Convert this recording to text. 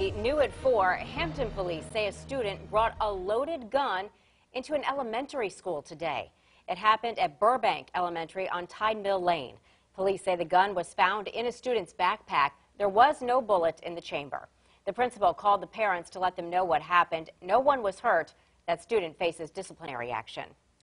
New at 4, Hampton police say a student brought a loaded gun into an elementary school today. It happened at Burbank Elementary on Tide Mill Lane. Police say the gun was found in a student's backpack. There was no bullet in the chamber. The principal called the parents to let them know what happened. No one was hurt. That student faces disciplinary action.